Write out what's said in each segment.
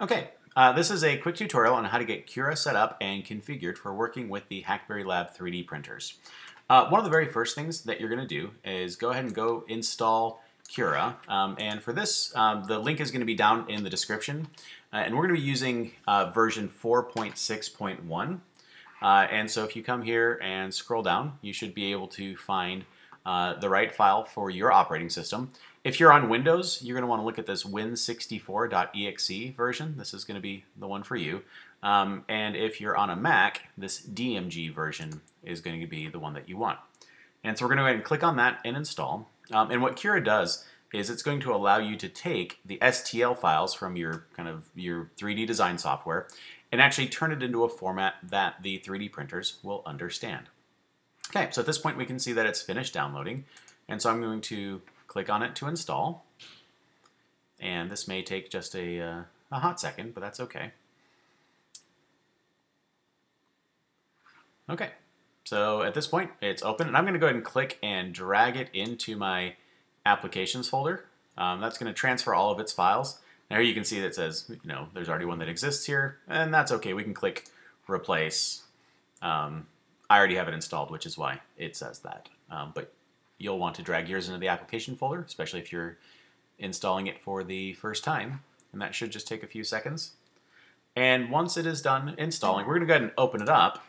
Okay, uh, this is a quick tutorial on how to get Cura set up and configured for working with the Hackberry Lab 3D printers. Uh, one of the very first things that you're going to do is go ahead and go install Cura. Um, and for this, um, the link is going to be down in the description. Uh, and we're going to be using uh, version 4.6.1. Uh, and so if you come here and scroll down, you should be able to find uh, the right file for your operating system. If you're on Windows, you're going to want to look at this win64.exe version. This is going to be the one for you. Um, and if you're on a Mac, this DMG version is going to be the one that you want. And so we're going to go ahead and click on that and install. Um, and what Cura does is it's going to allow you to take the STL files from your kind of your 3D design software and actually turn it into a format that the 3D printers will understand. Okay, so at this point we can see that it's finished downloading. And so I'm going to click on it to install. And this may take just a, uh, a hot second, but that's okay. Okay, so at this point it's open, and I'm going to go ahead and click and drag it into my applications folder. Um, that's going to transfer all of its files. Now you can see that says, you know, there's already one that exists here, and that's okay. We can click replace. Um, I already have it installed, which is why it says that. Um, but you'll want to drag yours into the application folder, especially if you're installing it for the first time. And that should just take a few seconds. And once it is done installing, we're going to go ahead and open it up.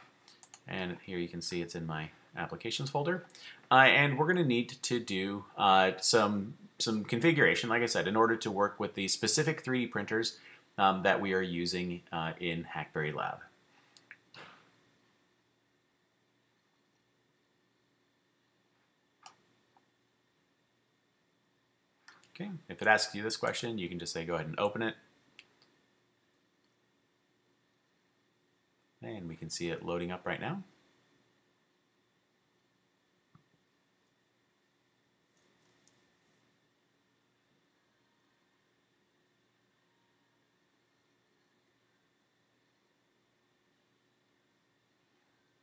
And here you can see it's in my applications folder. Uh, and we're going to need to do uh, some, some configuration, like I said, in order to work with the specific 3D printers um, that we are using uh, in Hackberry Lab. Okay, if it asks you this question, you can just say go ahead and open it. And we can see it loading up right now.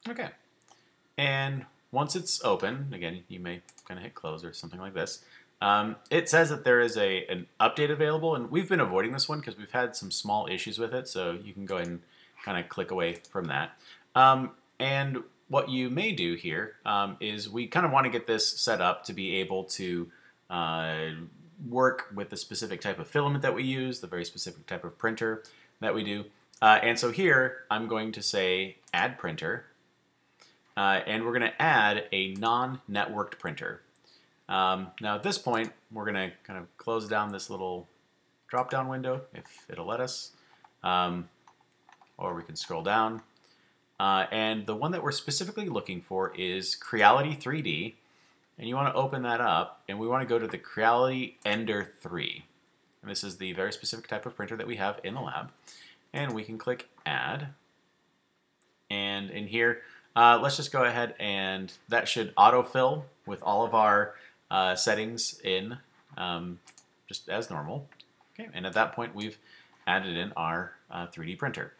Okay. And once it's open, again, you may kind of hit close or something like this. Um, it says that there is a an update available, and we've been avoiding this one because we've had some small issues with it, so you can go ahead and kind of click away from that. Um, and what you may do here um, is we kind of want to get this set up to be able to uh, work with the specific type of filament that we use, the very specific type of printer that we do. Uh, and so here I'm going to say add printer, uh, and we're going to add a non-networked printer. Um, now at this point, we're going to kind of close down this little drop-down window, if it'll let us. Um, or we can scroll down. Uh, and the one that we're specifically looking for is Creality 3D. And you want to open that up, and we want to go to the Creality Ender 3. And this is the very specific type of printer that we have in the lab. And we can click Add. And in here, uh, let's just go ahead and that should autofill with all of our uh, settings in um, just as normal. Okay, and at that point we've added in our uh, 3D printer.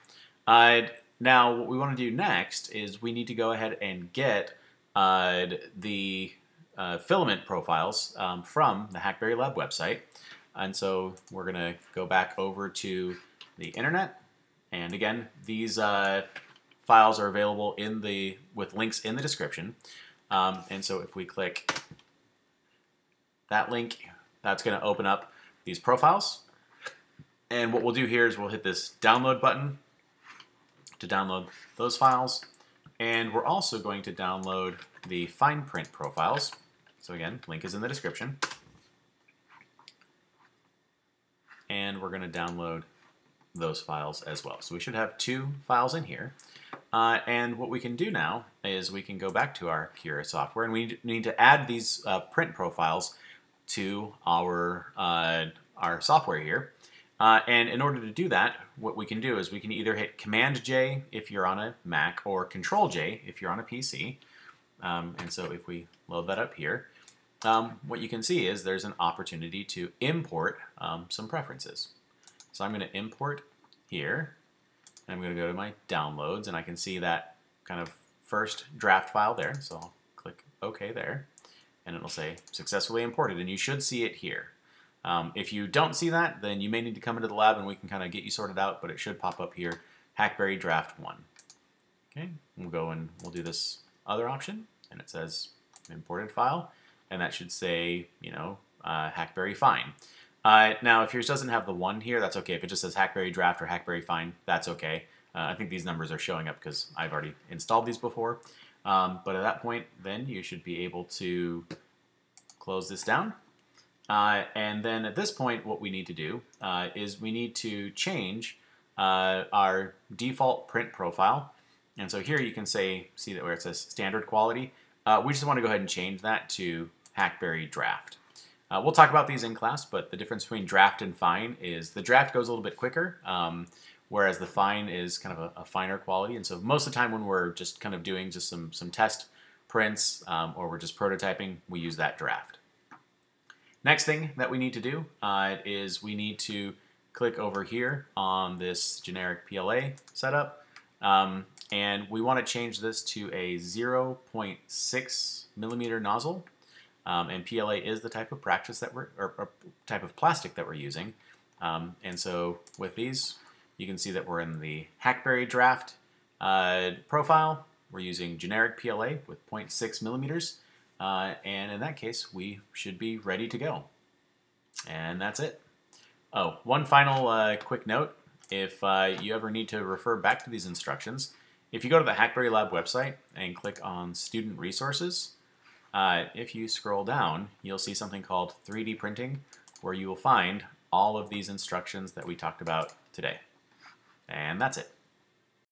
Uh, now what we want to do next is we need to go ahead and get uh, the uh, filament profiles um, from the Hackberry Lab website. And so we're going to go back over to the internet. And again, these uh, files are available in the with links in the description. Um, and so if we click that link, that's going to open up these profiles. And what we'll do here is we'll hit this download button to download those files. And we're also going to download the fine print profiles. So again, link is in the description. And we're going to download those files as well. So we should have two files in here. Uh, and what we can do now is we can go back to our Cura software and we need to add these uh, print profiles to our, uh, our software here. Uh, and in order to do that, what we can do is we can either hit Command J if you're on a Mac or Control J if you're on a PC. Um, and so if we load that up here, um, what you can see is there's an opportunity to import um, some preferences. So I'm going to import here. And I'm going to go to my downloads and I can see that kind of first draft file there. So I'll click OK there and it'll say successfully imported and you should see it here. Um, if you don't see that, then you may need to come into the lab and we can kind of get you sorted out, but it should pop up here, Hackberry Draft 1. Okay, we'll go and we'll do this other option, and it says imported file, and that should say, you know, uh, Hackberry Fine. Uh, now, if yours doesn't have the 1 here, that's okay. If it just says Hackberry Draft or Hackberry Fine, that's okay. Uh, I think these numbers are showing up because I've already installed these before. Um, but at that point, then you should be able to close this down. Uh, and then at this point, what we need to do uh, is we need to change uh, our default print profile. And so here you can say, see that where it says standard quality. Uh, we just want to go ahead and change that to Hackberry Draft. Uh, we'll talk about these in class, but the difference between draft and fine is the draft goes a little bit quicker. Um, whereas the fine is kind of a, a, finer quality. And so most of the time when we're just kind of doing just some, some test prints um, or we're just prototyping, we use that draft. Next thing that we need to do uh, is we need to click over here on this generic PLA setup. Um, and we want to change this to a 0.6 millimeter nozzle. Um, and PLA is the type of practice that we're, or, or type of plastic that we're using. Um, and so with these, you can see that we're in the Hackberry draft uh, profile. We're using generic PLA with 0.6 millimeters. Uh, and in that case, we should be ready to go. And that's it. Oh, one final uh, quick note. If uh, you ever need to refer back to these instructions, if you go to the Hackberry Lab website and click on Student Resources, uh, if you scroll down, you'll see something called 3D Printing, where you will find all of these instructions that we talked about today. And that's it.